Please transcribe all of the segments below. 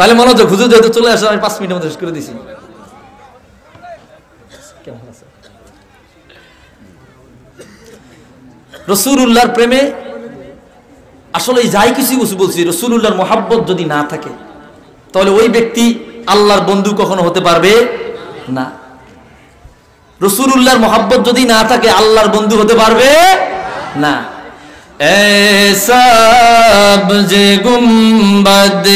তাহলে মনে হচ্ছে হুজুর যেহেতু চলে আসে, আমি পাঁচ মিনিটের মধ্যে শেষ করে দিছি? রসুল্লাহর প্রেমে আসলে যাই কিছু কিছু বলছি রসুল্লাহর মোহাব্বত যদি না থাকে, তাহলে ওই ব্যক্তি আল্লাহর বন্ধু কখনো হতে পারবে না। রসুল্লাহর মোহাব্বত যদি না থাকে, আল্লাহর বন্ধু হতে পারবে না। সব যে গুম্বদ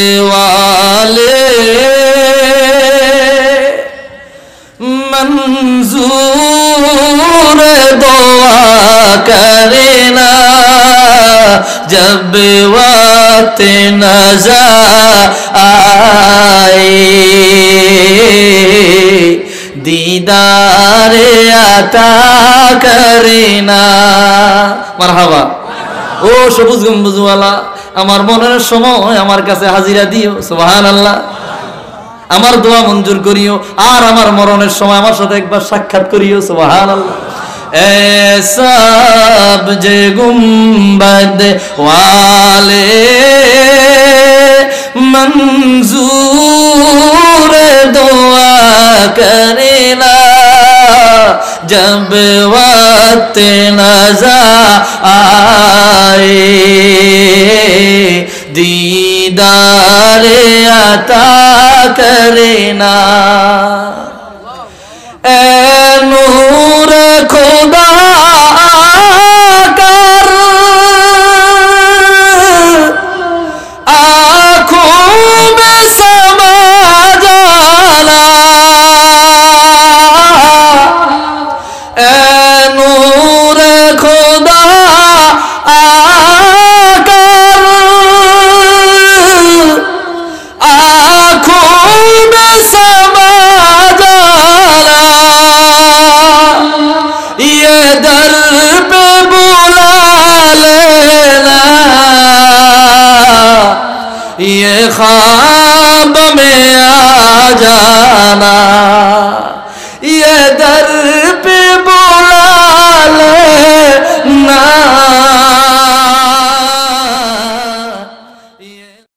मंजूर दुआ करना जब वक्त नजर आए दीदार अता करना মারহাবা ও সবুজ গম্বুজওয়ালা আমার মনের সময় আমার কাছে হাজিরা দিও সুবহানাল্লাহ আমার দোয়া মঞ্জুর করিও আর আমার মরণের সময় আমার সাথে একবার সাক্ষাৎ করিও সুবহান আল্লাহ সব যে গুম্বদ ওয়ালে মঞ্জুর দোয়া করেনা जब वक्त नजर आए दीदार अता करना ए नूर खुदा कर आँखों में समा जाना ए नूर खुदा ख्वाब में आ जाना। ये दर